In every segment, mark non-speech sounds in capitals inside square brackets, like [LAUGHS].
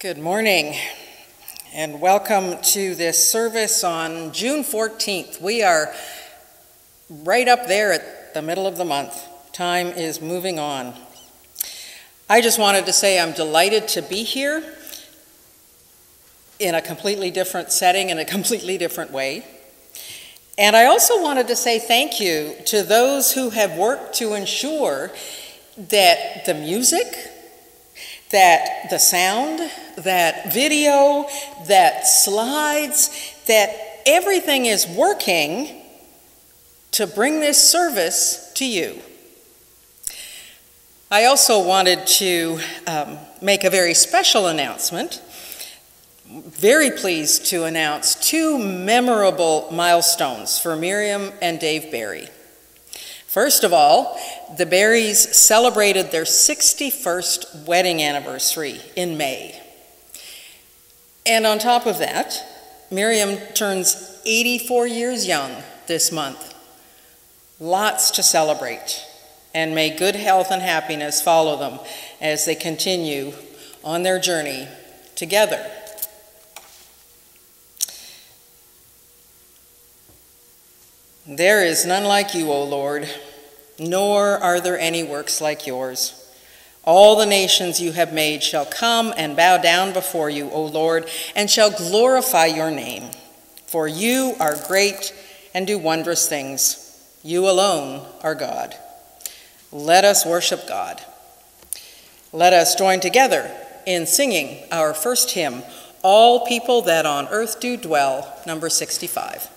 Good morning and welcome to this service on June 14th. We are right up there at the middle of the month. Time is moving on. I just wanted to say I'm delighted to be here in a completely different setting, in a [LAUGHS] completely different way. And I also wanted to say thank you to those who have worked to ensure that the music, that the sound, that video, that slides, that everything is working to bring this service to you. I also wanted to um, make a very special announcement. Very pleased to announce two memorable milestones for Miriam and Dave Barry. First of all, the Berries celebrated their 61st wedding anniversary in May. And on top of that, Miriam turns 84 years young this month. Lots to celebrate, and may good health and happiness follow them as they continue on their journey together. There is none like you, O Lord, nor are there any works like yours. All the nations you have made shall come and bow down before you, O Lord, and shall glorify your name. For you are great and do wondrous things. You alone are God. Let us worship God. Let us join together in singing our first hymn, All People That on Earth Do Dwell, number 65.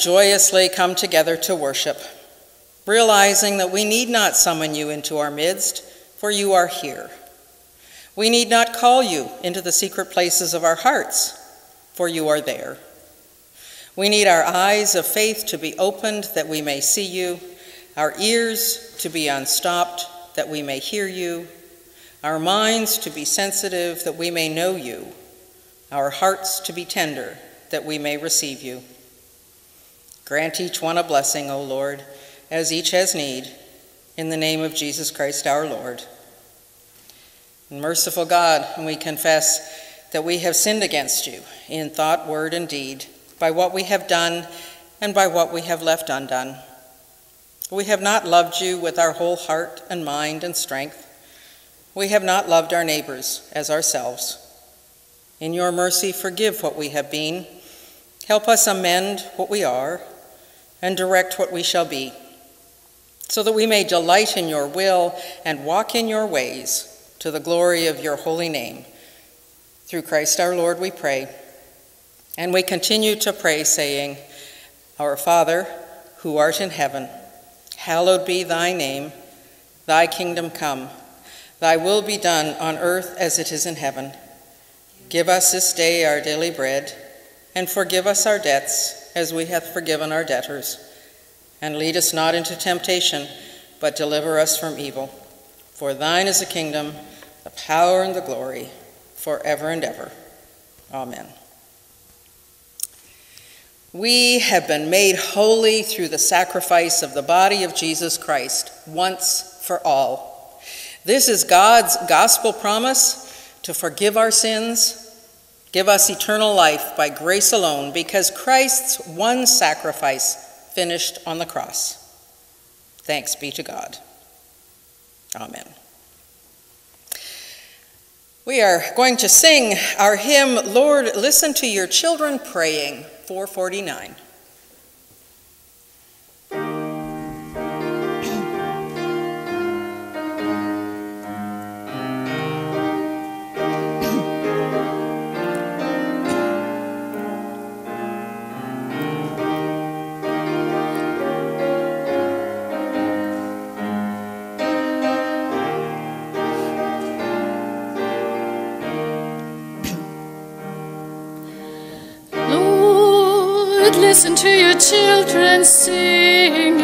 Joyously come together to worship, realizing that we need not summon you into our midst, for you are here. We need not call you into the secret places of our hearts, for you are there. We need our eyes of faith to be opened that we may see you, our ears to be unstopped that we may hear you, our minds to be sensitive that we may know you, our hearts to be tender, that we may receive you. Grant each one a blessing, O Lord, as each has need, in the name of Jesus Christ our Lord. Merciful God, we confess that we have sinned against you in thought, word, and deed, by what we have done and by what we have left undone. We have not loved you with our whole heart and mind and strength. We have not loved our neighbors as ourselves. In your mercy, forgive what we have been. Help us amend what we are and direct what we shall be, so that we may delight in your will and walk in your ways to the glory of your holy name. Through Christ our Lord, we pray. And we continue to pray, saying, Our Father, who art in heaven, hallowed be thy name. Thy kingdom come. Thy will be done on earth as it is in heaven. Give us this day our daily bread, and forgive us our debts as we have forgiven our debtors. And lead us not into temptation, but deliver us from evil. For thine is the kingdom, the power, and the glory, forever and ever. Amen. We have been made holy through the sacrifice of the body of Jesus Christ, once for all. This is God's gospel promise to forgive our sins, give us eternal life by grace alone, because Christ's one sacrifice finished on the cross. Thanks be to God. Amen. We are going to sing our hymn, Lord, Listen to Your Children Praying, 449. To your children singing.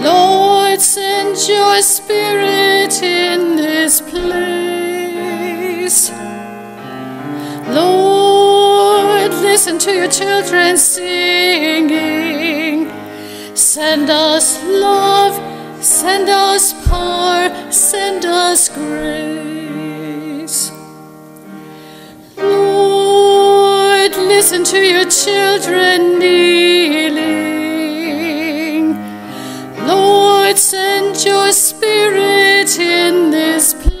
Lord, send your spirit in this place. Lord, listen to your children singing. Send us love, send us power, send us grace. Listen to your children kneeling. Lord, send your spirit in this place.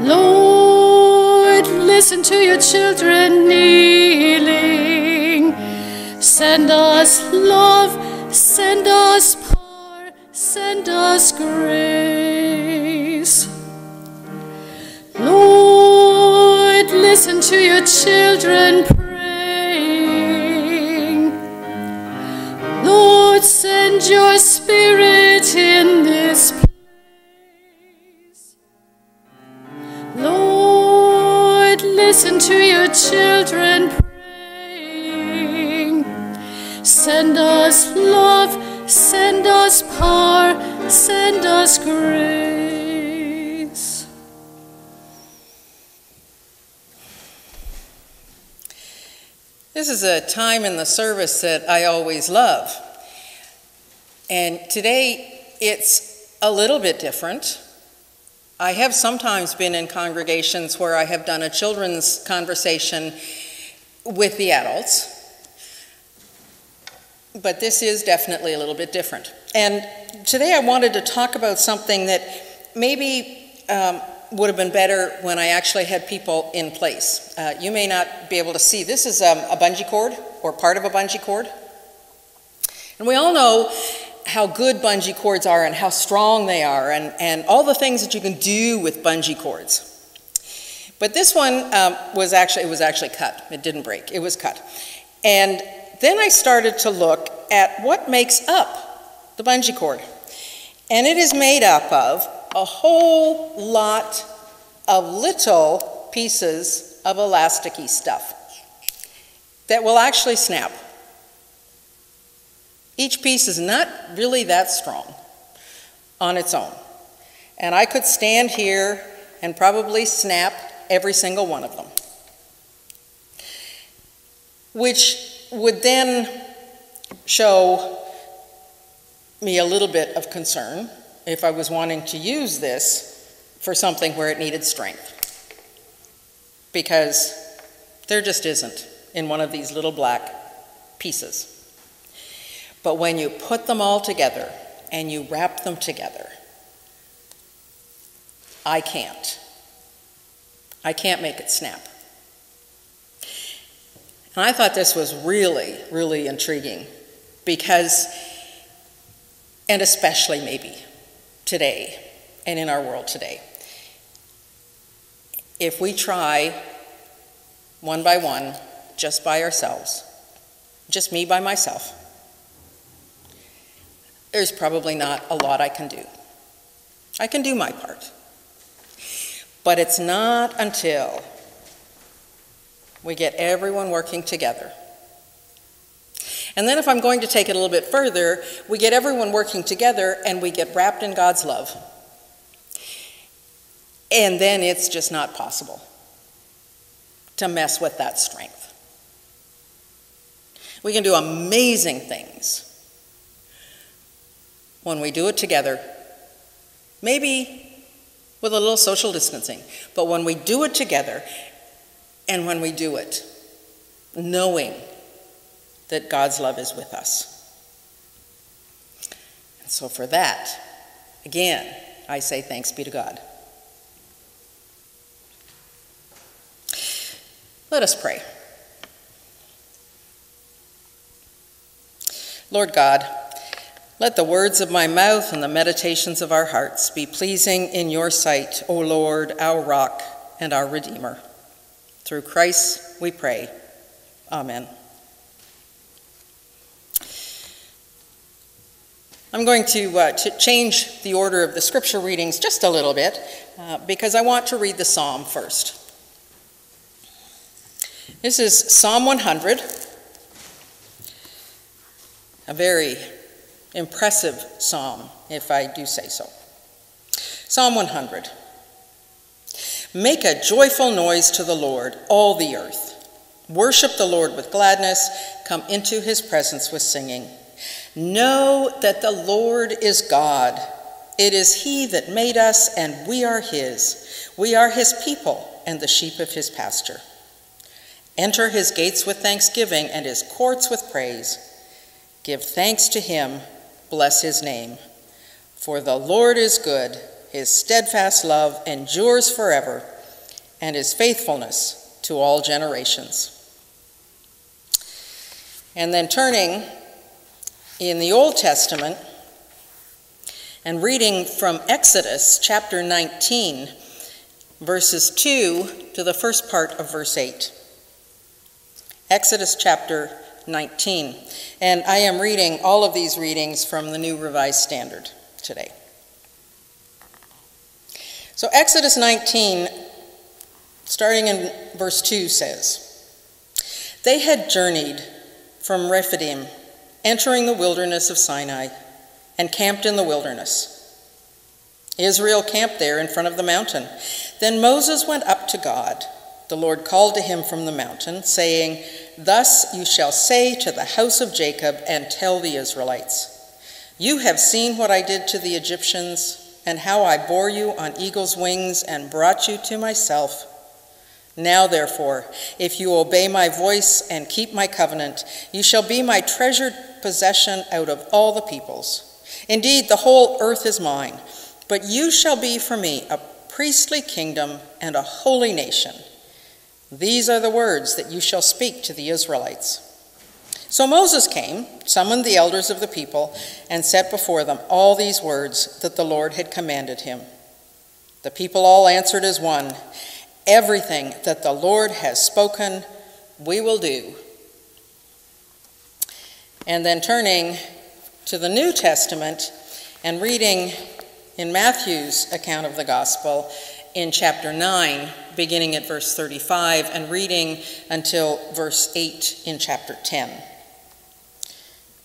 Lord, listen to your children kneeling. Send us love, send us power, send us grace. Listen to your children praying. Lord, send your spirit in this place. Lord, listen to your children praying. Send us love, send us power, send us grace. This is a time in the service that I always love. And today it's a little bit different. I have sometimes been in congregations where I have done a children's conversation with the adults, but this is definitely a little bit different. And today I wanted to talk about something that maybe um, would have been better when I actually had people in place. Uh, you may not be able to see. This is um, a bungee cord, or part of a bungee cord. And we all know how good bungee cords are and how strong they are and, and all the things that you can do with bungee cords. But this one um, was actually, it was actually cut. It didn't break, it was cut. And then I started to look at what makes up the bungee cord. And it is made up of a whole lot of little pieces of elasticy stuff that will actually snap. Each piece is not really that strong on its own. And I could stand here and probably snap every single one of them. Which would then show me a little bit of concern if I was wanting to use this for something where it needed strength. Because there just isn't in one of these little black pieces. But when you put them all together and you wrap them together, I can't. I can't make it snap. And I thought this was really, really intriguing because, and especially maybe today and in our world today, if we try one by one, just by ourselves, just me by myself, there's probably not a lot I can do. I can do my part. But it's not until we get everyone working together. And then, if I'm going to take it a little bit further, we get everyone working together and we get wrapped in God's love. And then it's just not possible to mess with that strength. We can do amazing things when we do it together, maybe with a little social distancing, but when we do it together and when we do it knowing that God's love is with us. And so, for that, again, I say thanks be to God. Let us pray. Lord God, let the words of my mouth and the meditations of our hearts be pleasing in your sight, O Lord, our rock and our Redeemer. Through Christ we pray. Amen. I'm going to, uh, to change the order of the scripture readings just a little bit uh, because I want to read the psalm first. This is Psalm 100, a very impressive psalm, if I do say so. Psalm 100 Make a joyful noise to the Lord, all the earth. Worship the Lord with gladness, come into his presence with singing. Know that the Lord is God. It is he that made us, and we are his. We are his people and the sheep of his pasture. Enter his gates with thanksgiving and his courts with praise. Give thanks to him, bless his name. For the Lord is good, his steadfast love endures forever, and his faithfulness to all generations. And then turning in the Old Testament and reading from Exodus chapter 19, verses 2 to the first part of verse 8. Exodus chapter 19. And I am reading all of these readings from the New Revised Standard today. So, Exodus 19, starting in verse 2, says They had journeyed from Rephidim, entering the wilderness of Sinai, and camped in the wilderness. Israel camped there in front of the mountain. Then Moses went up to God the Lord called to him from the mountain, saying, Thus you shall say to the house of Jacob and tell the Israelites, You have seen what I did to the Egyptians, and how I bore you on eagle's wings and brought you to myself. Now, therefore, if you obey my voice and keep my covenant, you shall be my treasured possession out of all the peoples. Indeed, the whole earth is mine, but you shall be for me a priestly kingdom and a holy nation. These are the words that you shall speak to the Israelites. So Moses came, summoned the elders of the people, and set before them all these words that the Lord had commanded him. The people all answered as one Everything that the Lord has spoken, we will do. And then turning to the New Testament and reading in Matthew's account of the gospel in chapter 9, beginning at verse 35 and reading until verse 8 in chapter 10.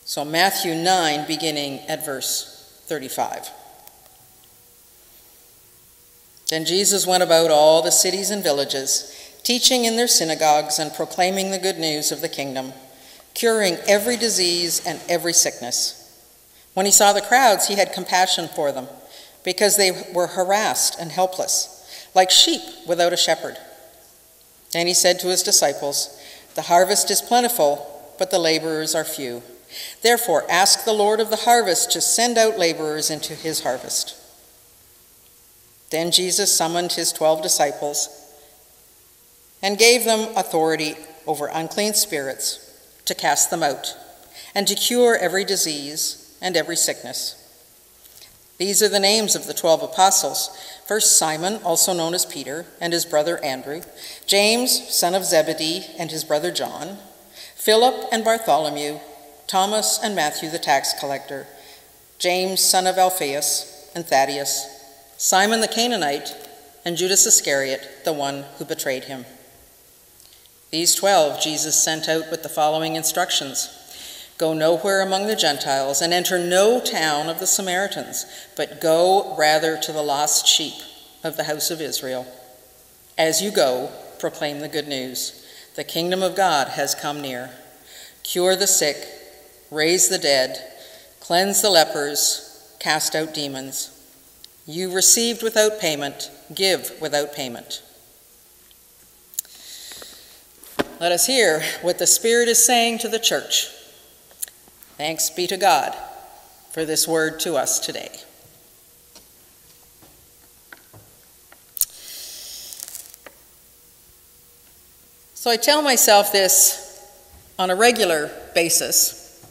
So, Matthew 9, beginning at verse 35. Then Jesus went about all the cities and villages, teaching in their synagogues and proclaiming the good news of the kingdom, curing every disease and every sickness. When he saw the crowds, he had compassion for them, because they were harassed and helpless like sheep without a shepherd. And he said to his disciples, The harvest is plentiful, but the laborers are few. Therefore, ask the Lord of the harvest to send out laborers into his harvest. Then Jesus summoned his twelve disciples and gave them authority over unclean spirits to cast them out and to cure every disease and every sickness. These are the names of the twelve apostles. First, Simon, also known as Peter, and his brother Andrew, James, son of Zebedee, and his brother John, Philip and Bartholomew, Thomas and Matthew the tax collector, James, son of Alphaeus, and Thaddeus, Simon the Canaanite, and Judas Iscariot, the one who betrayed him. These twelve Jesus sent out with the following instructions Go nowhere among the Gentiles, and enter no town of the Samaritans, but go rather to the lost sheep of the house of Israel. As you go, proclaim the good news. The kingdom of God has come near. Cure the sick, raise the dead, cleanse the lepers, cast out demons. You received without payment, give without payment. Let us hear what the Spirit is saying to the church. Thanks be to God for this word to us today. So I tell myself this on a regular basis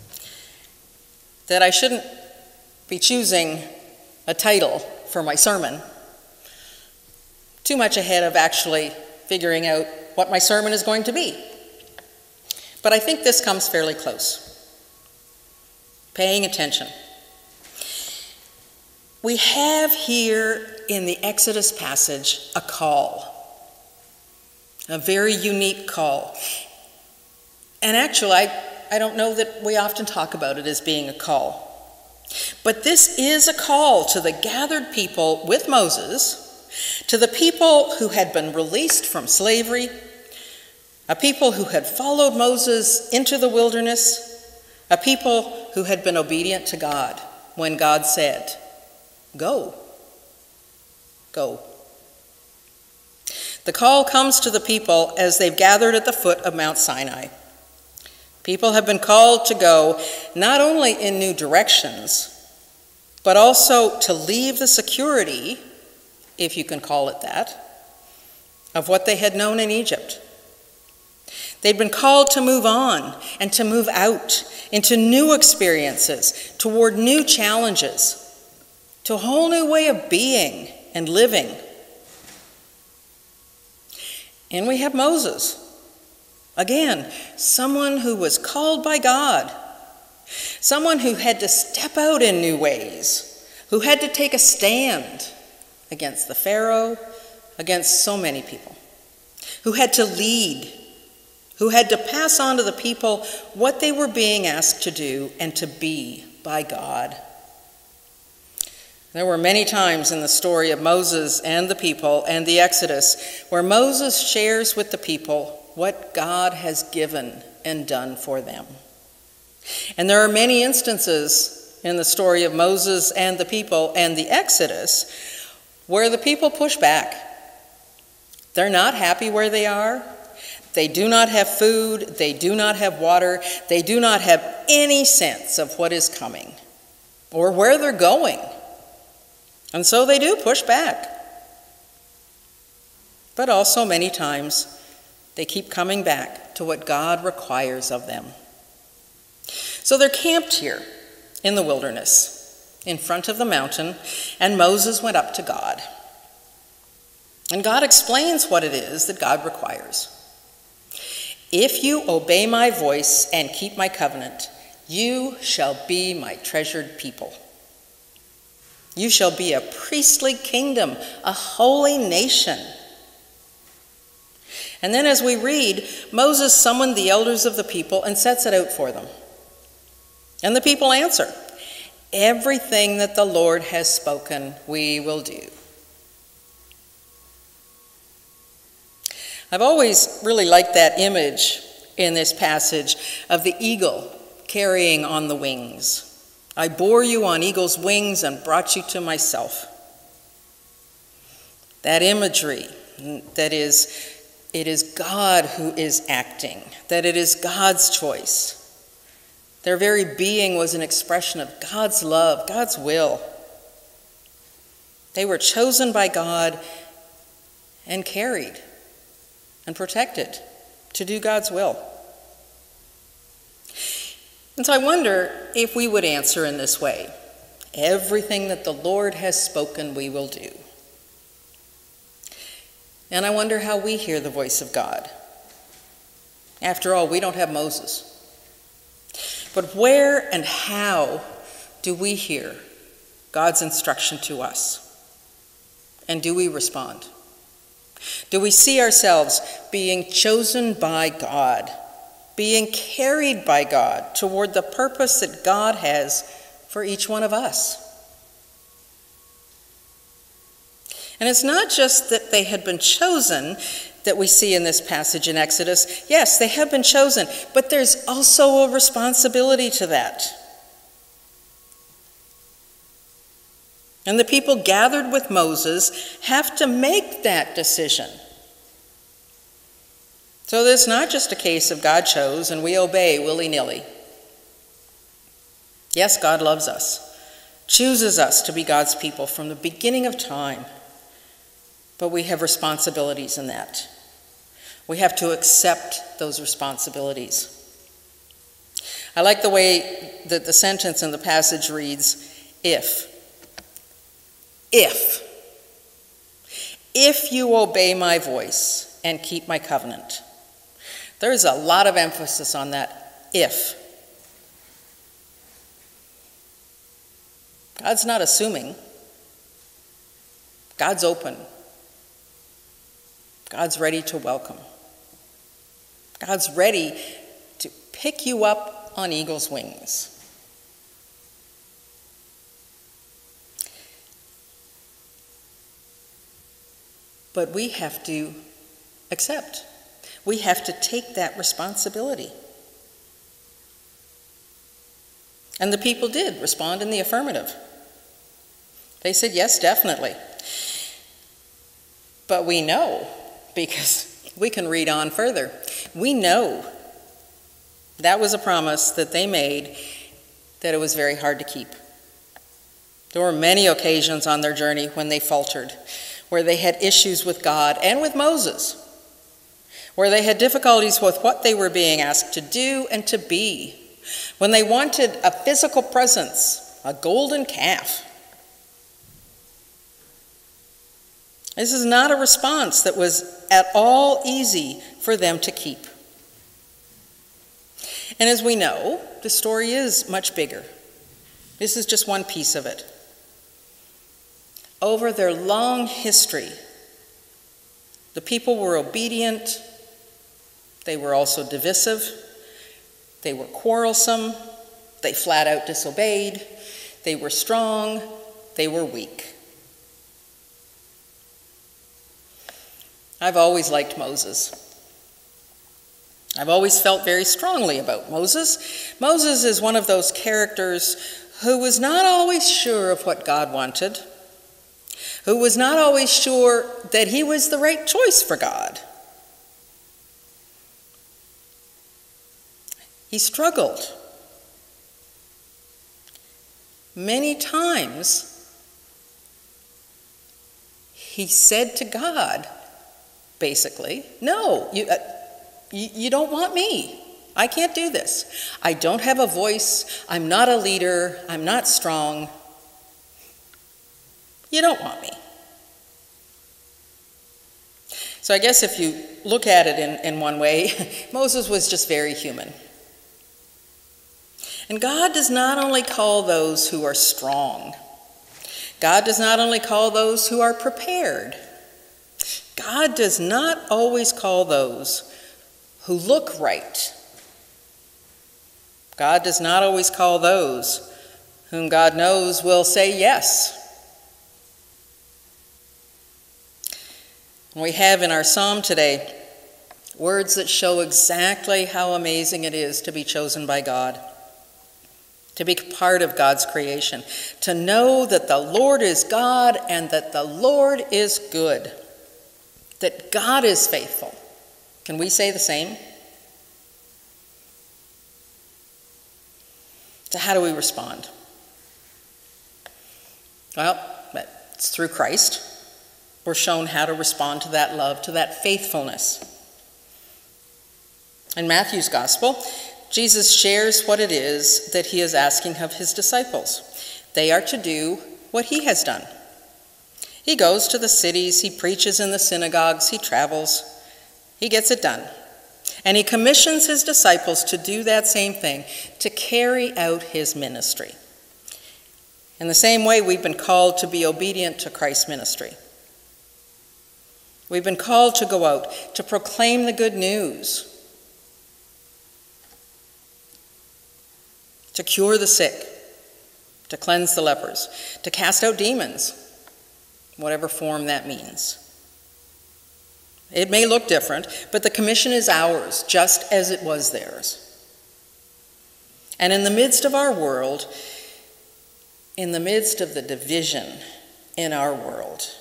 that I shouldn't be choosing a title for my sermon too much ahead of actually figuring out what my sermon is going to be. But I think this comes fairly close paying attention. We have here in the Exodus passage a call, a very unique call. And actually, I, I don't know that we often talk about it as being a call. But this is a call to the gathered people with Moses, to the people who had been released from slavery, a people who had followed Moses into the wilderness, a people who had been obedient to God when God said, Go, go. The call comes to the people as they've gathered at the foot of Mount Sinai. People have been called to go not only in new directions, but also to leave the security, if you can call it that, of what they had known in Egypt. They'd been called to move on and to move out into new experiences, toward new challenges, to a whole new way of being and living. And we have Moses. Again, someone who was called by God, someone who had to step out in new ways, who had to take a stand against the Pharaoh, against so many people, who had to lead who had to pass on to the people what they were being asked to do and to be by God. There were many times in the story of Moses and the people and the Exodus where Moses shares with the people what God has given and done for them. And there are many instances in the story of Moses and the people and the Exodus where the people push back. They're not happy where they are. They do not have food, they do not have water, they do not have any sense of what is coming or where they're going. And so they do push back. But also, many times, they keep coming back to what God requires of them. So they're camped here in the wilderness, in front of the mountain, and Moses went up to God. And God explains what it is that God requires. If you obey my voice and keep my covenant, you shall be my treasured people. You shall be a priestly kingdom, a holy nation. And then, as we read, Moses summoned the elders of the people and sets it out for them. And the people answer Everything that the Lord has spoken, we will do. I've always really liked that image in this passage of the eagle carrying on the wings. I bore you on eagle's wings and brought you to myself. That imagery that is, it is God who is acting, that it is God's choice. Their very being was an expression of God's love, God's will. They were chosen by God and carried and protected to do God's will. And so I wonder if we would answer in this way everything that the Lord has spoken, we will do. And I wonder how we hear the voice of God. After all, we don't have Moses. But where and how do we hear God's instruction to us? And do we respond? Do we see ourselves being chosen by God, being carried by God toward the purpose that God has for each one of us? And it's not just that they had been chosen that we see in this passage in Exodus. Yes, they have been chosen, but there's also a responsibility to that. And the people gathered with Moses have to make that decision. So it's not just a case of God chose and we obey willy nilly. Yes, God loves us, chooses us to be God's people from the beginning of time, but we have responsibilities in that. We have to accept those responsibilities. I like the way that the sentence in the passage reads if. If. If you obey my voice and keep my covenant. There's a lot of emphasis on that if. God's not assuming, God's open. God's ready to welcome. God's ready to pick you up on eagle's wings. But we have to accept. We have to take that responsibility. And the people did respond in the affirmative. They said, yes, definitely. But we know, because we can read on further, we know that was a promise that they made that it was very hard to keep. There were many occasions on their journey when they faltered, where they had issues with God and with Moses, where they had difficulties with what they were being asked to do and to be, when they wanted a physical presence, a golden calf. This is not a response that was at all easy for them to keep. And as we know, the story is much bigger. This is just one piece of it over their long history, the people were obedient, they were also divisive, they were quarrelsome, they flat out disobeyed, they were strong, they were weak. I've always liked Moses. I've always felt very strongly about Moses. Moses is one of those characters who was not always sure of what God wanted, who was not always sure that he was the right choice for God. He struggled. Many times, he said to God, basically, No, you, uh, you, you don't want me. I can't do this. I don't have a voice. I'm not a leader. I'm not strong. You don't want me. So I guess if you look at it in, in one way, [LAUGHS] Moses was just very human. And God does not only call those who are strong, God does not only call those who are prepared, God does not always call those who look right. God does not always call those whom God knows will say yes. We have in our psalm today words that show exactly how amazing it is to be chosen by God, to be part of God's creation, to know that the Lord is God and that the Lord is good, that God is faithful. Can we say the same? So, how do we respond? Well, It's through Christ. We're shown how to respond to that love, to that faithfulness. In Matthew's Gospel, Jesus shares what it is that he is asking of his disciples. They are to do what he has done. He goes to the cities, he preaches in the synagogues, he travels, he gets it done. And he commissions his disciples to do that same thing, to carry out his ministry. In the same way, we've been called to be obedient to Christ's ministry. We've been called to go out, to proclaim the good news, to cure the sick, to cleanse the lepers, to cast out demons, whatever form that means. It may look different, but the commission is ours, just as it was theirs. And in the midst of our world, in the midst of the division in our world,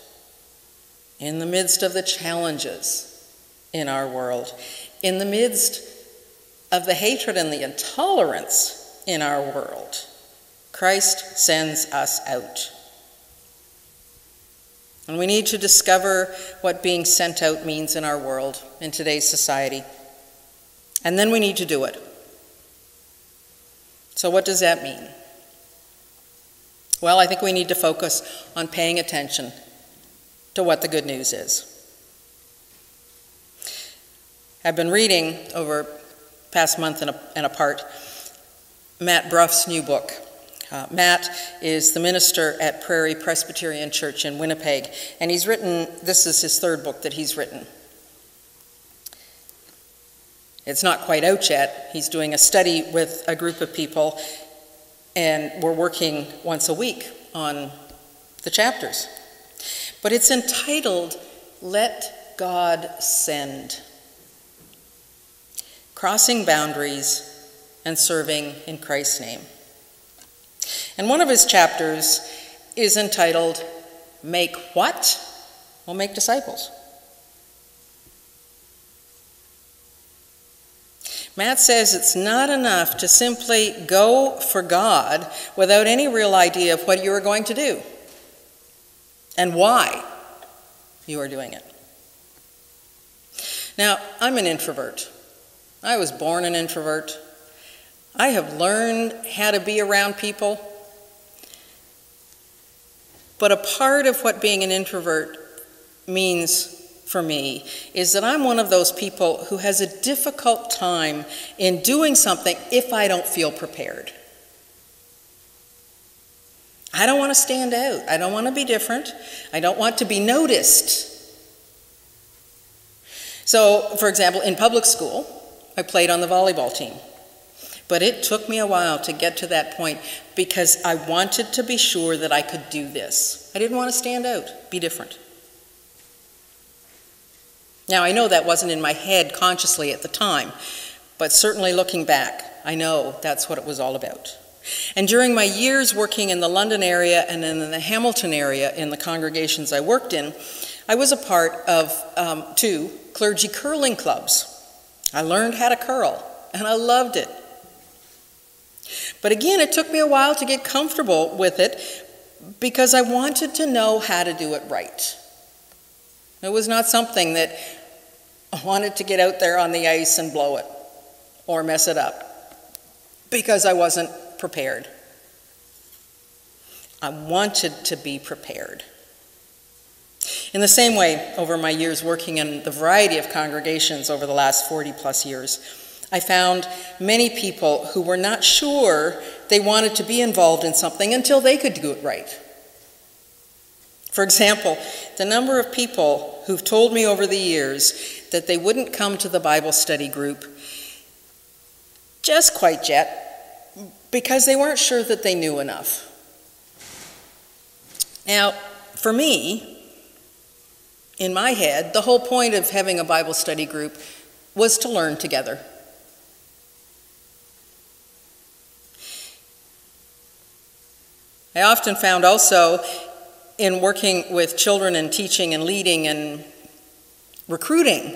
in the midst of the challenges in our world, in the midst of the hatred and the intolerance in our world, Christ sends us out. And we need to discover what being sent out means in our world, in today's society. And then we need to do it. So, what does that mean? Well, I think we need to focus on paying attention to what the good news is. I've been reading over past month and a, and a part Matt Bruff's new book, uh, Matt is the minister at Prairie Presbyterian Church in Winnipeg, and he's written, this is his third book that he's written. It's not quite out yet. He's doing a study with a group of people, and we're working once a week on the chapters. But it's entitled, Let God Send Crossing Boundaries and Serving in Christ's Name. And one of his chapters is entitled, Make What? Well, make disciples. Matt says it's not enough to simply go for God without any real idea of what you are going to do and why you are doing it. Now, I'm an introvert. I was born an introvert. I have learned how to be around people but a part of what being an introvert means for me is that I'm one of those people who has a difficult time in doing something if I don't feel prepared. I don't want to stand out. I don't want to be different. I don't want to be noticed. So, for example, in public school, I played on the volleyball team. But it took me a while to get to that point because I wanted to be sure that I could do this. I didn't want to stand out, be different. Now, I know that wasn't in my head consciously at the time, but certainly looking back, I know that's what it was all about. And during my years working in the London area and in the Hamilton area in the congregations I worked in, I was a part of um, two clergy curling clubs. I learned how to curl, and I loved it. But again, it took me a while to get comfortable with it because I wanted to know how to do it right. It was not something that I wanted to get out there on the ice and blow it or mess it up because I wasn't prepared. I wanted to be prepared. In the same way, over my years working in the variety of congregations over the last 40 plus years, I found many people who were not sure they wanted to be involved in something until they could do it right. For example, the number of people who've told me over the years that they wouldn't come to the Bible study group just quite yet because they weren't sure that they knew enough. Now, for me, in my head, the whole point of having a Bible study group was to learn together. I often found also in working with children and teaching and leading and recruiting,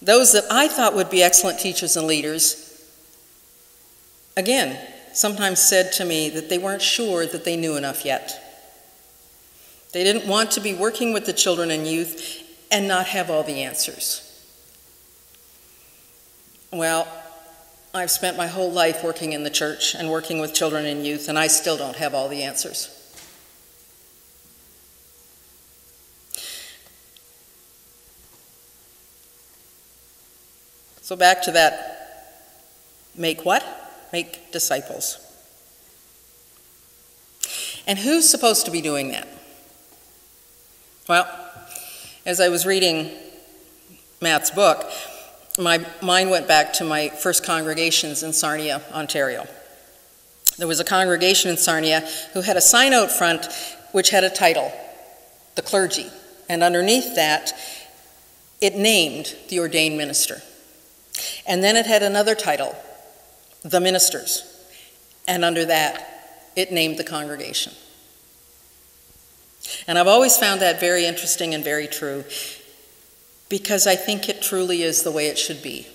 those that I thought would be excellent teachers and leaders, again, sometimes said to me that they weren't sure that they knew enough yet. They didn't want to be working with the children and youth and not have all the answers. Well, I've spent my whole life working in the church and working with children and youth, and I still don't have all the answers. So, back to that make what? Make disciples. And who's supposed to be doing that? Well, as I was reading Matt's book, my mind went back to my first congregations in Sarnia, Ontario. There was a congregation in Sarnia who had a sign out front which had a title, The Clergy, and underneath that, it named the ordained minister. And then it had another title, The Ministers, and under that, it named the congregation. And I've always found that very interesting and very true because I think it truly is the way it should be.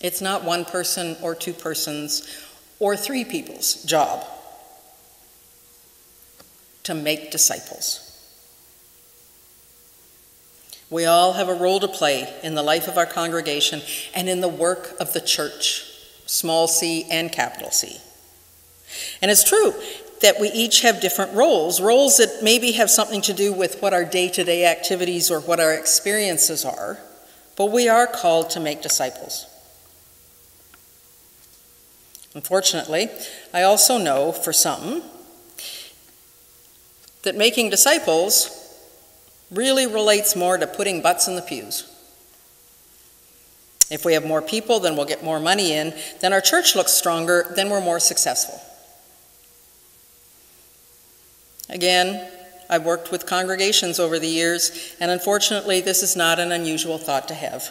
It's not one person or two persons or three people's job to make disciples. We all have a role to play in the life of our congregation and in the work of the church, small c and capital C. And it's true that we each have different roles, roles that maybe have something to do with what our day to day activities or what our experiences are, but we are called to make disciples. Unfortunately, I also know for some that making disciples really relates more to putting butts in the pews. If we have more people, then we'll get more money in, then our church looks stronger, then we're more successful. Again, I've worked with congregations over the years, and unfortunately, this is not an unusual thought to have.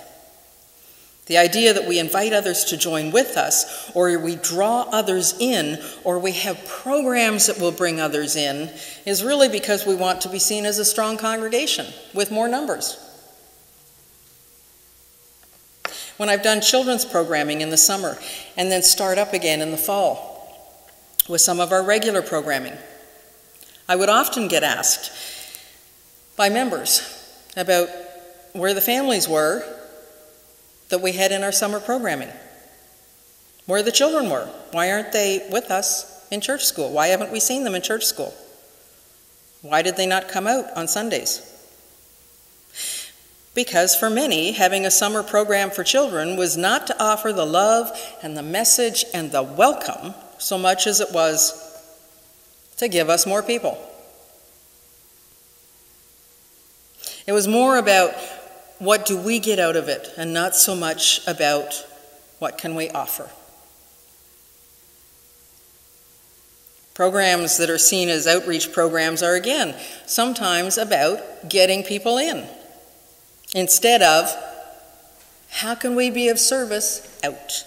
The idea that we invite others to join with us, or we draw others in, or we have programs that will bring others in, is really because we want to be seen as a strong congregation with more numbers. When I've done children's programming in the summer and then start up again in the fall with some of our regular programming, I would often get asked by members about where the families were that we had in our summer programming, where the children were. Why aren't they with us in church school? Why haven't we seen them in church school? Why did they not come out on Sundays? Because for many, having a summer program for children was not to offer the love and the message and the welcome so much as it was to give us more people. It was more about what do we get out of it and not so much about what can we offer. Programs that are seen as outreach programs are again sometimes about getting people in instead of how can we be of service out.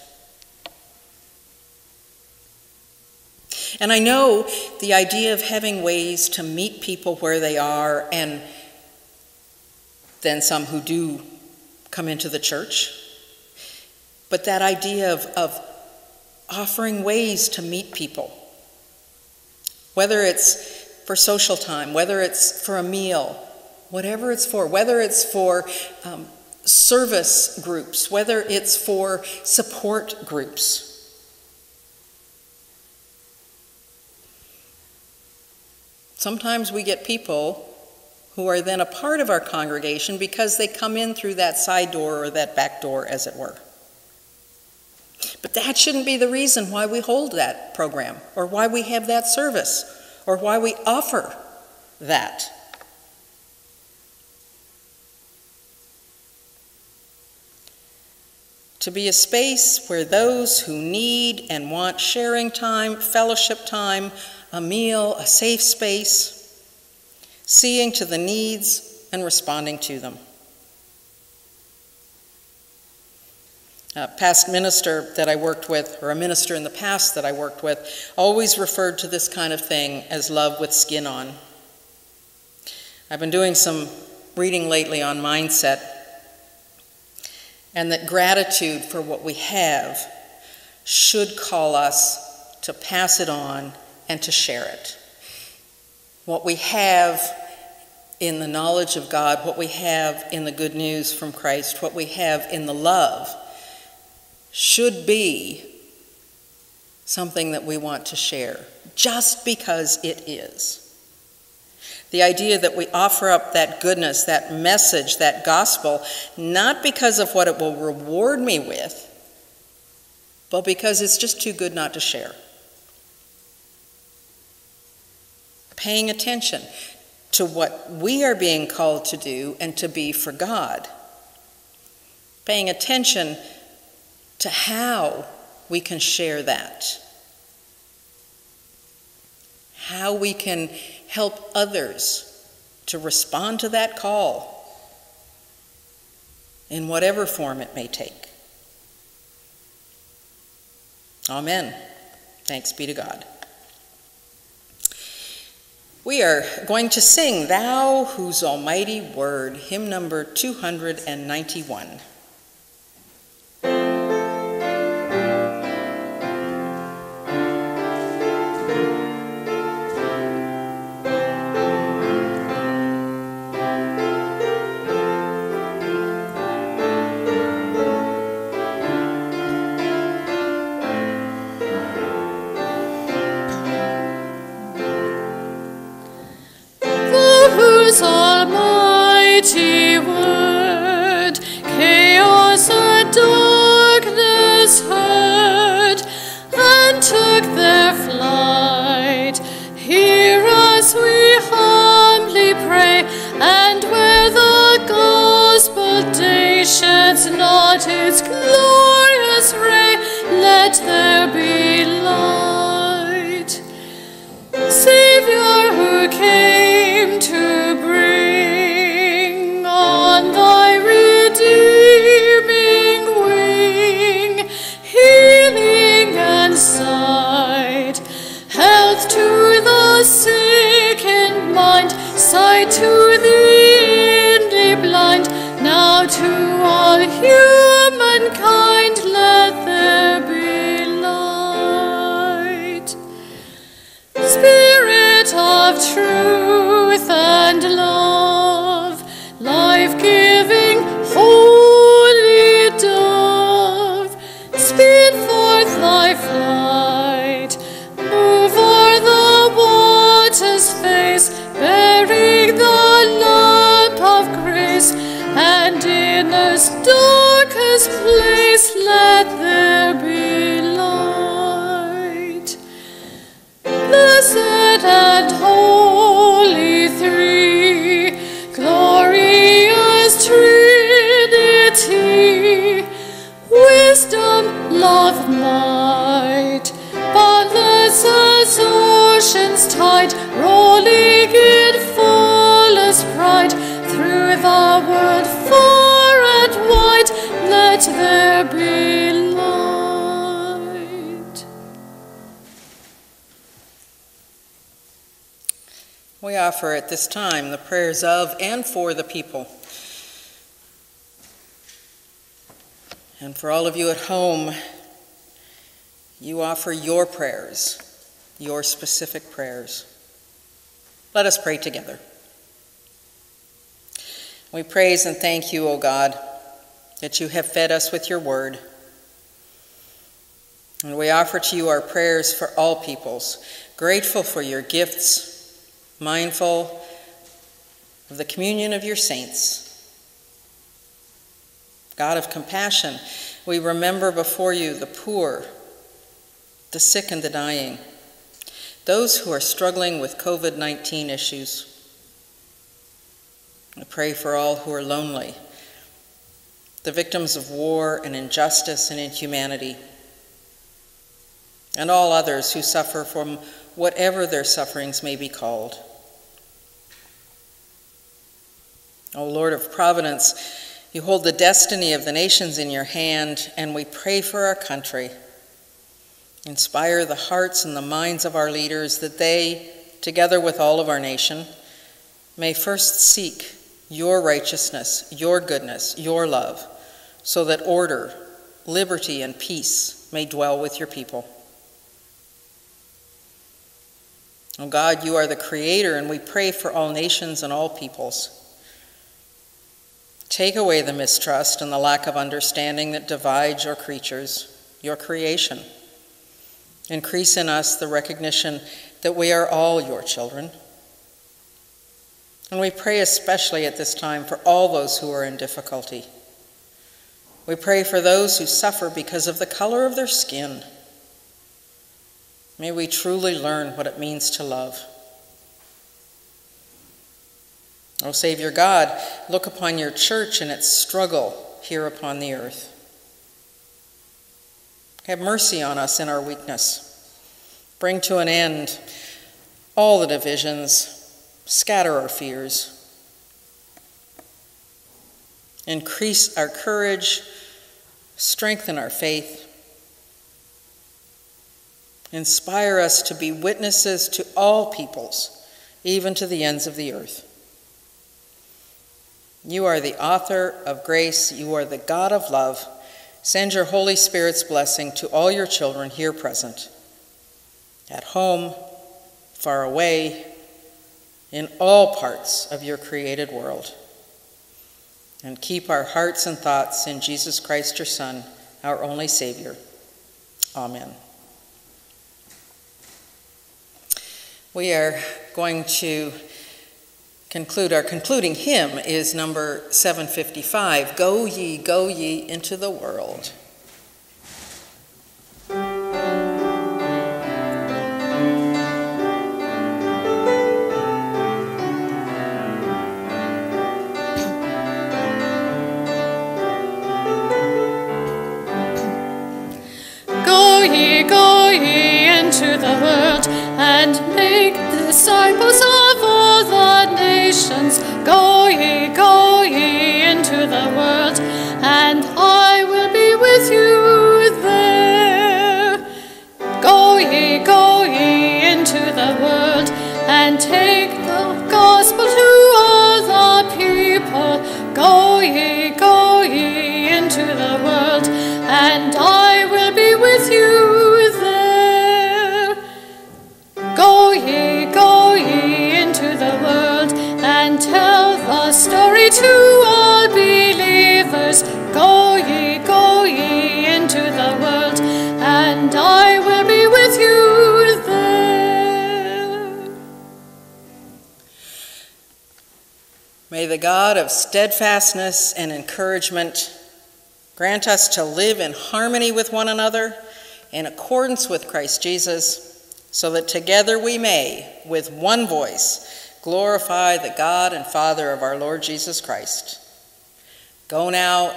And I know the idea of having ways to meet people where they are, and then some who do come into the church. But that idea of, of offering ways to meet people, whether it's for social time, whether it's for a meal, whatever it's for, whether it's for um, service groups, whether it's for support groups. Sometimes we get people who are then a part of our congregation because they come in through that side door or that back door, as it were. But that shouldn't be the reason why we hold that program or why we have that service or why we offer that. To be a space where those who need and want sharing time, fellowship time, a meal, a safe space, seeing to the needs and responding to them. A past minister that I worked with, or a minister in the past that I worked with, always referred to this kind of thing as love with skin on. I've been doing some reading lately on mindset, and that gratitude for what we have should call us to pass it on and to share it. what we have in the knowledge of God, what we have in the good news from Christ, what we have in the love, should be something that we want to share, just because it is. The idea that we offer up that goodness, that message, that gospel, not because of what it will reward me with, but because it's just too good not to share. Paying attention to what we are being called to do and to be for God. Paying attention to how we can share that. How we can help others to respond to that call in whatever form it may take. Amen. Thanks be to God. We are going to sing Thou Whose Almighty Word, hymn number 291. this place let there be light. Blessed and holy three, glorious Trinity, wisdom, love, might, as ocean's tide, in pride through the world offer at this time the prayers of and for the people. And for all of you at home, you offer your prayers, your specific prayers. Let us pray together. We praise and thank you, O God, that you have fed us with your word. And we offer to you our prayers for all peoples, grateful for your gifts mindful of the communion of your saints. God of compassion, we remember before you the poor, the sick, and the dying, those who are struggling with COVID 19 issues. I pray for all who are lonely, the victims of war and injustice and inhumanity, and all others who suffer from whatever their sufferings may be called. O Lord of providence, you hold the destiny of the nations in your hand, and we pray for our country. Inspire the hearts and the minds of our leaders that they, together with all of our nation, may first seek your righteousness, your goodness, your love, so that order, liberty, and peace may dwell with your people. Oh God, you are the creator, and we pray for all nations and all peoples. Take away the mistrust and the lack of understanding that divides your creatures, your creation. Increase in us the recognition that we are all your children. And we pray especially at this time for all those who are in difficulty. We pray for those who suffer because of the color of their skin. May we truly learn what it means to love. O Savior God, look upon your church and its struggle here upon the earth. Have mercy on us in our weakness. Bring to an end all the divisions, scatter our fears. Increase our courage, strengthen our faith. Inspire us to be witnesses to all peoples, even to the ends of the earth. You are the author of grace, you are the God of love. Send your Holy Spirit's blessing to all your children here present, at home, far away, in all parts of your created world. And keep our hearts and thoughts in Jesus Christ, your Son, our only Savior. Amen. We are going to conclude. Our concluding hymn is number 755 Go ye, go ye into the world. And make disciples of all the nations. Go ye, go ye into the world, and I will be with you there. Go ye, go ye into the world, and take all believers. Go ye, go ye into the world, and I will be with you there. May the God of steadfastness and encouragement grant us to live in harmony with one another in accordance with Christ Jesus, so that together we may, with one voice, glorify the God and Father of our Lord Jesus Christ. Go now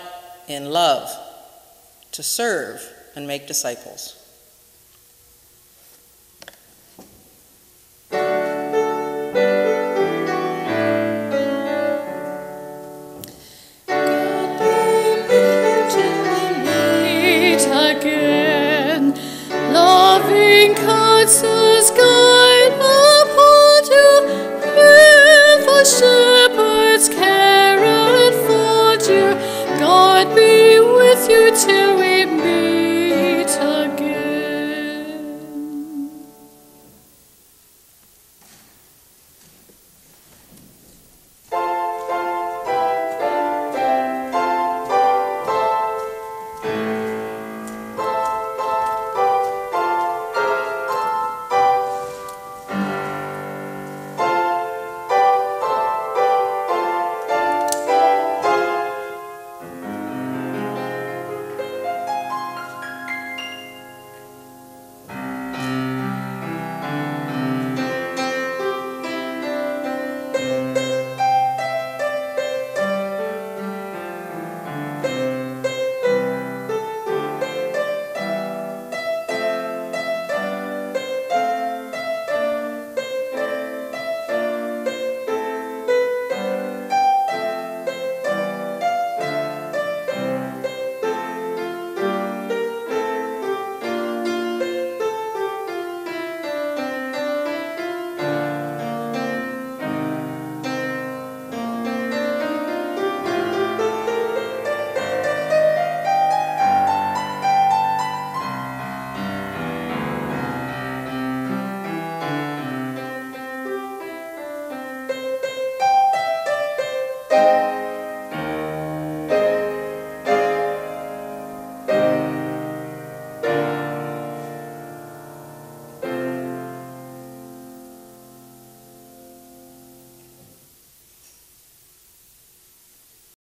in love to serve and make disciples.